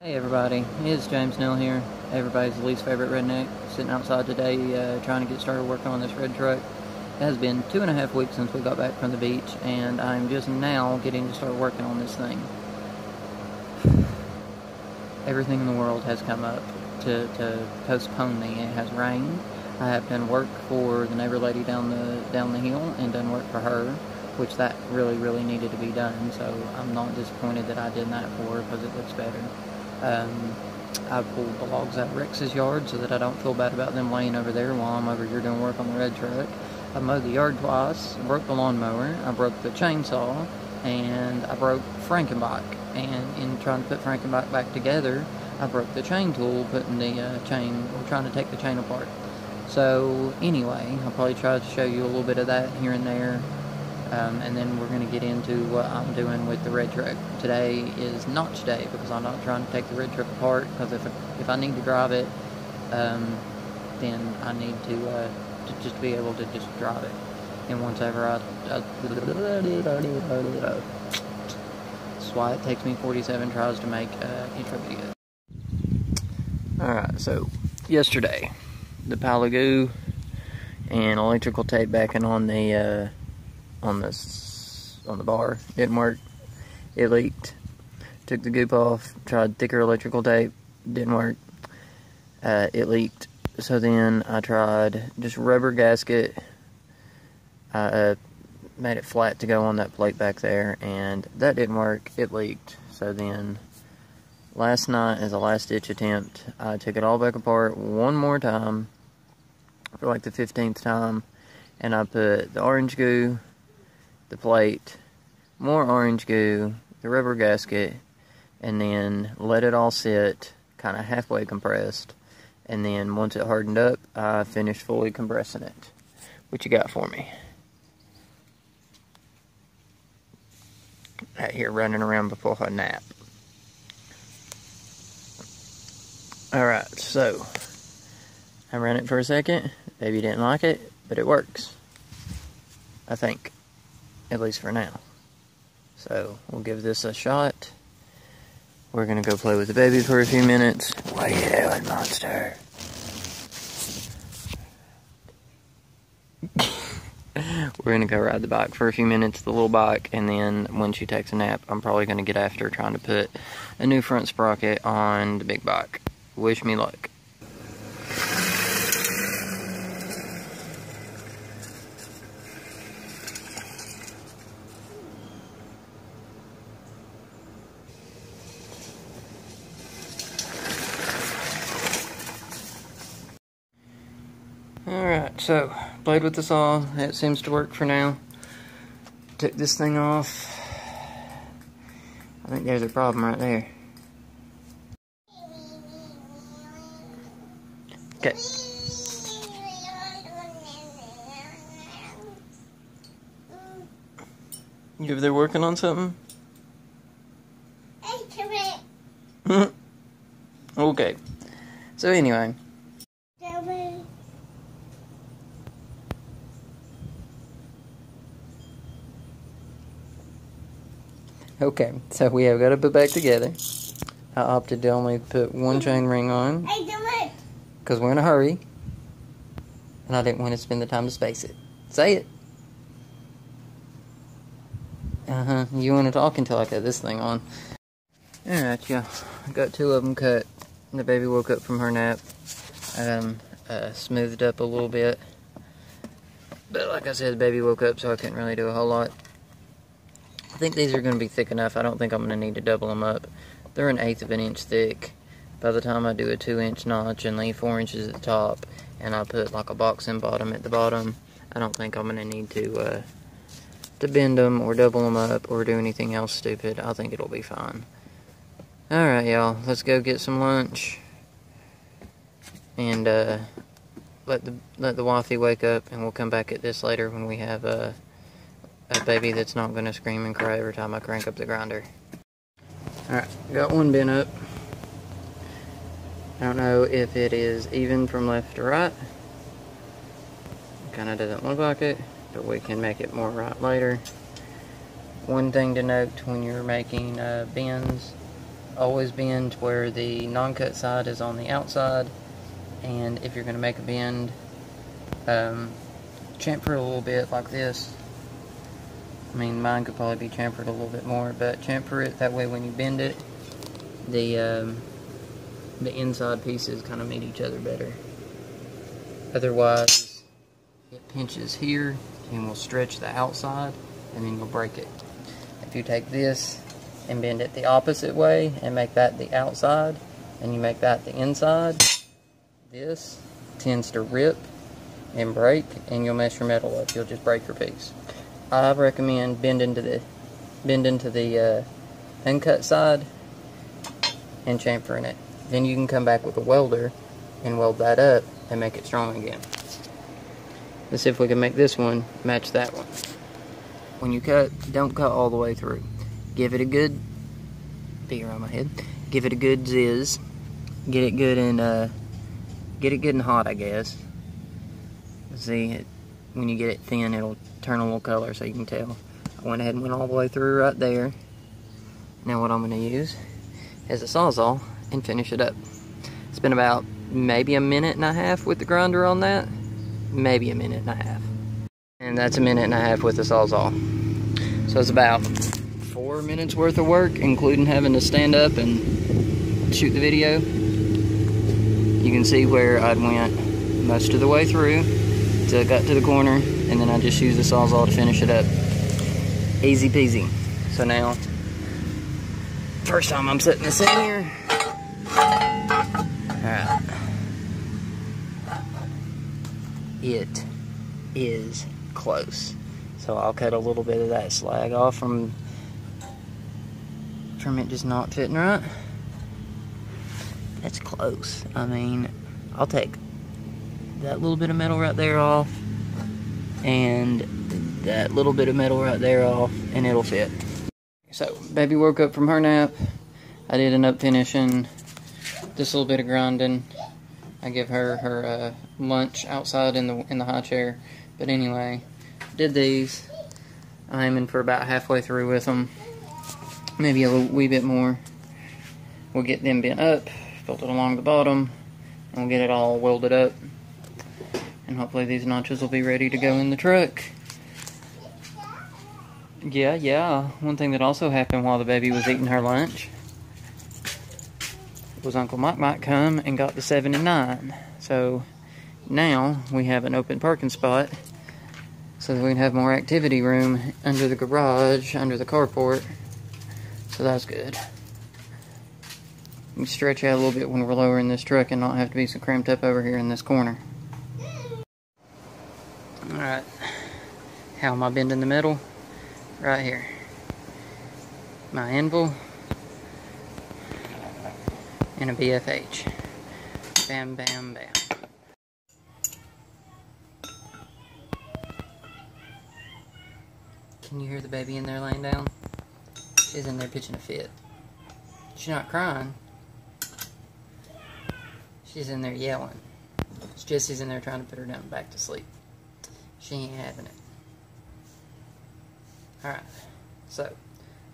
Hey everybody, it's James Neal here, everybody's least favorite redneck, sitting outside today uh, trying to get started working on this red truck. It has been two and a half weeks since we got back from the beach, and I'm just now getting to start working on this thing. Everything in the world has come up to, to postpone me. It has rained. I have done work for the neighbor lady down the down the hill and done work for her, which that really, really needed to be done, so I'm not disappointed that I did that for her because it looks better. Um, I pulled the logs out of Rex's yard so that I don't feel bad about them laying over there while I'm over here doing work on the red truck. I mowed the yard twice, broke the lawnmower, I broke the chainsaw, and I broke Frankenbike. And in trying to put Frankenbike back together, I broke the chain tool putting the uh, chain, or trying to take the chain apart. So anyway, I'll probably try to show you a little bit of that here and there um, and then we're going to get into what I'm doing with the red truck. Today is not today because I'm not trying to take the red truck apart because if, if I need to drive it, um, then I need to, uh, to just be able to just drive it. And once ever I, I that's why it takes me 47 tries to make uh, intro video. Alright, so yesterday, the goo and electrical tape backing on the uh, on this on the bar. Didn't work. It leaked. Took the goop off. Tried thicker electrical tape. Didn't work. Uh, it leaked. So then I tried just rubber gasket. I uh, made it flat to go on that plate back there, and that didn't work. It leaked. So then last night, as a last ditch attempt, I took it all back apart one more time for like the 15th time, and I put the orange goo the plate, more orange goo, the rubber gasket, and then let it all sit, kind of halfway compressed. And then once it hardened up, I finished fully compressing it. What you got for me? Out here running around before her nap. Alright, so I ran it for a second. Baby didn't like it, but it works. I think at least for now. So we'll give this a shot. We're gonna go play with the baby for a few minutes. What are you doing, monster? We're gonna go ride the bike for a few minutes, the little bike, and then when she takes a nap, I'm probably gonna get after trying to put a new front sprocket on the big bike. Wish me luck. Alright, so played with the saw. It seems to work for now. Took this thing off. I think there's a problem right there. Okay. You over there working on something? okay. So anyway. Okay, so we have got to put back together. I opted to only put one chain ring on. Because we're in a hurry. And I didn't want to spend the time to space it. Say it. Uh-huh. You want to talk until I get this thing on. Alright, yeah. I got two of them cut. The baby woke up from her nap. Um, uh, smoothed up a little bit. But like I said, the baby woke up, so I couldn't really do a whole lot. I think these are going to be thick enough. I don't think I'm going to need to double them up. They're an eighth of an inch thick. By the time I do a two inch notch and leave four inches at the top, and I put like a boxing bottom at the bottom, I don't think I'm going to need to, uh, to bend them or double them up or do anything else stupid. I think it'll be fine. Alright, y'all. Let's go get some lunch. And, uh, let the, let the wifey wake up, and we'll come back at this later when we have, uh, a baby that's not going to scream and cry every time I crank up the grinder. Alright, got one bin up. I don't know if it is even from left to right. Kind of doesn't look like it, but we can make it more right later. One thing to note when you're making uh, bins always bend where the non-cut side is on the outside and if you're going to make a bend um, chamfer a little bit like this I mean mine could probably be chamfered a little bit more but chamfer it that way when you bend it the um, the inside pieces kind of meet each other better. Otherwise it pinches here and will stretch the outside and then you'll break it. If you take this and bend it the opposite way and make that the outside and you make that the inside this tends to rip and break and you'll mess your metal up. You'll just break your piece I recommend bending to the bending to the uh, uncut side and chamfering it. Then you can come back with a welder and weld that up and make it strong again. Let's see if we can make this one match that one. When you cut don't cut all the way through. Give it a good be around my head. Give it a good zizz get it good and uh, get it good and hot I guess. See it when you get it thin it'll turn a little color so you can tell. I went ahead and went all the way through right there. Now what I'm going to use is a sawzall and finish it up. It's been about maybe a minute and a half with the grinder on that. Maybe a minute and a half. And that's a minute and a half with the sawzall. So it's about four minutes worth of work including having to stand up and shoot the video. You can see where I went most of the way through got to the corner and then I just used the sawzall to finish it up. Easy peasy. So now first time I'm setting this in here. Alright. It is close. So I'll cut a little bit of that slag off from from it just not fitting right. That's close. I mean, I'll take that little bit of metal right there off and that little bit of metal right there off and it'll fit. So, baby woke up from her nap. I did end up finishing this little bit of grinding. I give her her uh, lunch outside in the in the high chair. But anyway, did these. I'm in for about halfway through with them. Maybe a little, wee bit more. We'll get them bent up built it along the bottom and we'll get it all welded up and hopefully these notches will be ready to go in the truck. Yeah yeah. One thing that also happened while the baby was eating her lunch was Uncle Mike might come and got the 7 and 9 so now we have an open parking spot so that we can have more activity room under the garage under the carport. So that's good. We stretch out a little bit when we're lowering this truck and not have to be so cramped up over here in this corner. Alright, how am I bending the metal? Right here. My anvil and a BFH. Bam, bam, bam. Can you hear the baby in there laying down? She's in there pitching a fit. She's not crying, She's in there yelling. Jesse's in there trying to put her down back to sleep. She ain't having it. Alright, so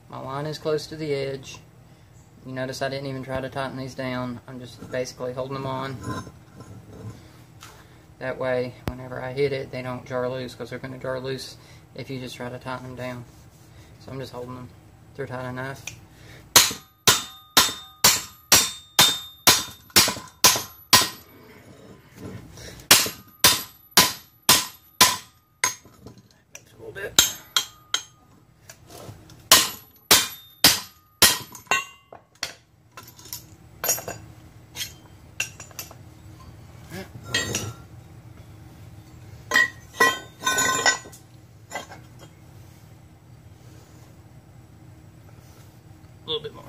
my line is close to the edge. You notice I didn't even try to tighten these down. I'm just basically holding them on. That way, whenever I hit it, they don't jar loose because they're going to jar loose if you just try to tighten them down. So I'm just holding them. They're tight enough. a little bit more.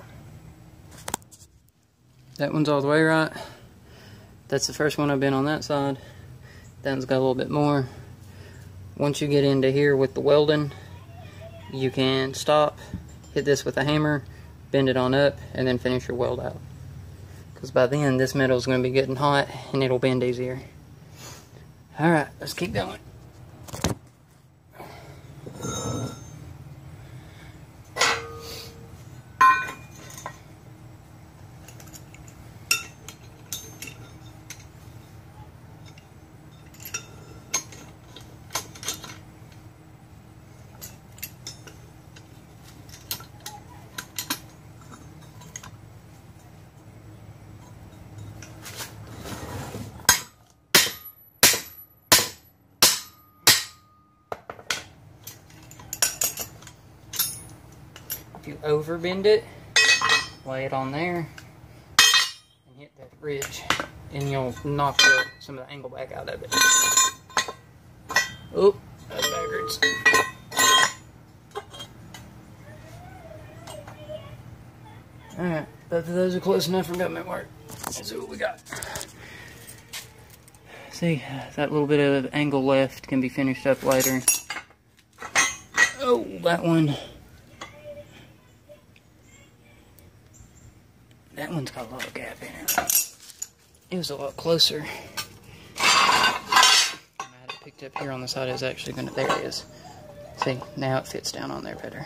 That one's all the way right. That's the first one I've been on that side. That one's got a little bit more. Once you get into here with the welding, you can stop, hit this with a hammer, bend it on up, and then finish your weld out. Because by then, this metal is going to be getting hot, and it'll bend easier. Alright, let's keep going. Overbend it, lay it on there, and hit that ridge, and you'll knock the, some of the angle back out of it. Oop, that's backwards. Alright, both of those are close enough for government work. Let's see what we got. See, that little bit of angle left can be finished up later. Oh, that one. That one's got a little gap in it. It was a lot closer. I had it picked up here on the side. It's actually gonna, there it is. See, now it fits down on there better.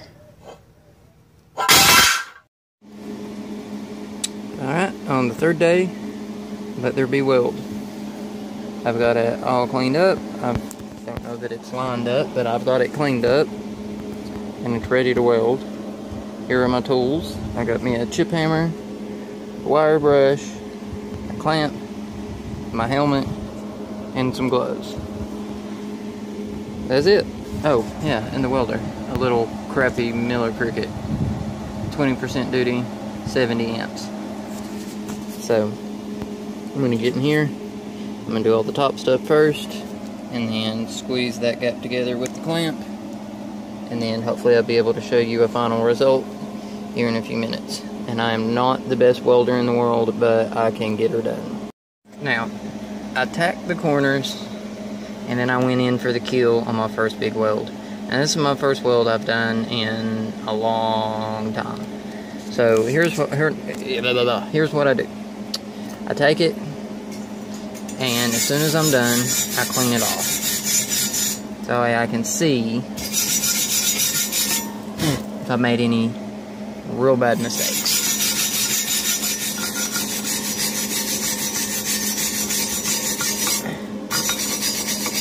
Alright, on the third day, let there be weld. I've got it all cleaned up. I don't know that it's lined up, but I've got it cleaned up. And it's ready to weld. Here are my tools. I got me a chip hammer, a wire brush, a clamp, my helmet, and some gloves. That's it. Oh, yeah, and the welder. A little crappy Miller Cricket. 20% duty, 70 amps. So, I'm going to get in here. I'm going to do all the top stuff first. And then squeeze that gap together with the clamp. And then hopefully I'll be able to show you a final result here in a few minutes. And I am not the best welder in the world, but I can get her done. Now, I tacked the corners and then I went in for the kill on my first big weld. And this is my first weld I've done in a long time. So here's what here, here's what I do. I take it, and as soon as I'm done, I clean it off. So I can see if I made any real bad mistakes.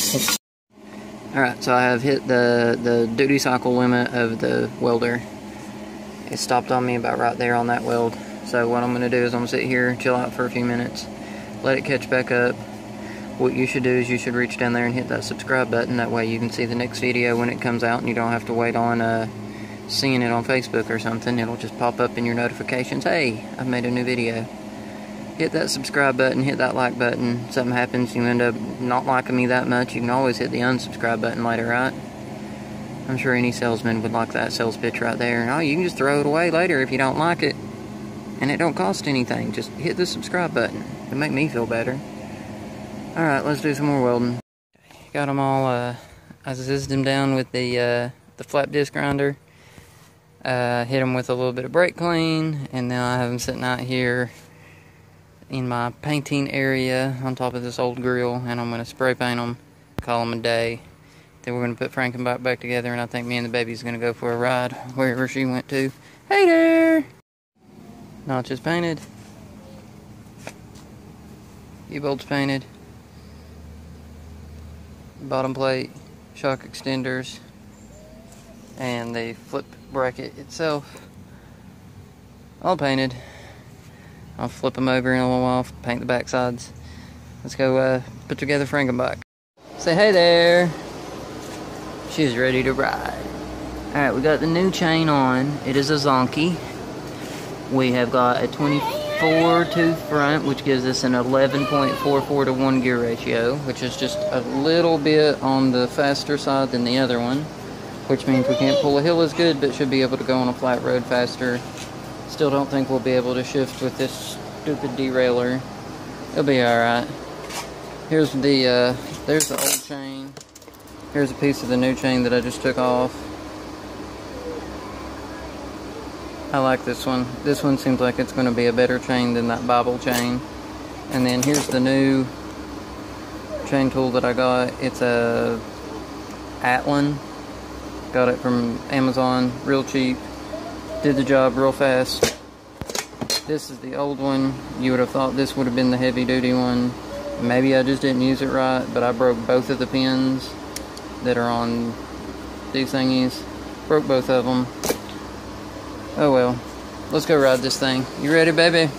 Alright, so I have hit the, the duty cycle limit of the welder. It stopped on me about right there on that weld. So what I'm going to do is I'm going to sit here, chill out for a few minutes, let it catch back up. What you should do is you should reach down there and hit that subscribe button. That way you can see the next video when it comes out and you don't have to wait on uh, seeing it on Facebook or something. It'll just pop up in your notifications. Hey, I've made a new video. Hit that subscribe button, hit that like button. Something happens, you end up not liking me that much. You can always hit the unsubscribe button later, right? I'm sure any salesman would like that sales pitch right there. Oh, you can just throw it away later if you don't like it. And it don't cost anything. Just hit the subscribe button. It'll make me feel better. Alright, let's do some more welding. Got them all, uh, I zizzed them down with the, uh, the flap disc grinder. Uh, hit them with a little bit of brake clean. And now I have them sitting out here in my painting area on top of this old grill. And I'm going to spray paint them, call them a day. Then we're going to put Frank and Frankenbike back together. And I think me and the baby's going to go for a ride wherever she went to. Hey there! Notches painted. U-bolts painted. Bottom plate, shock extenders, and the flip bracket itself. All painted. I'll flip them over in a little while, paint the back sides. Let's go uh, put together Frankenbike. Say hey there. She's ready to ride. Alright, we got the new chain on. It is a Zonky. We have got a 24 tooth front, which gives us an 11.44 to 1 gear ratio, which is just a little bit on the faster side than the other one, which means we can't pull a hill as good, but should be able to go on a flat road faster. Still don't think we'll be able to shift with this stupid derailleur. It'll be alright. Here's the, uh, there's the old chain. Here's a piece of the new chain that I just took off. I like this one. This one seems like it's going to be a better chain than that Bible chain. And then here's the new chain tool that I got. It's a Atlan. Got it from Amazon, real cheap. Did the job real fast. This is the old one. You would have thought this would have been the heavy duty one. Maybe I just didn't use it right, but I broke both of the pins that are on these thingies. Broke both of them. Oh well. Let's go ride this thing. You ready, baby?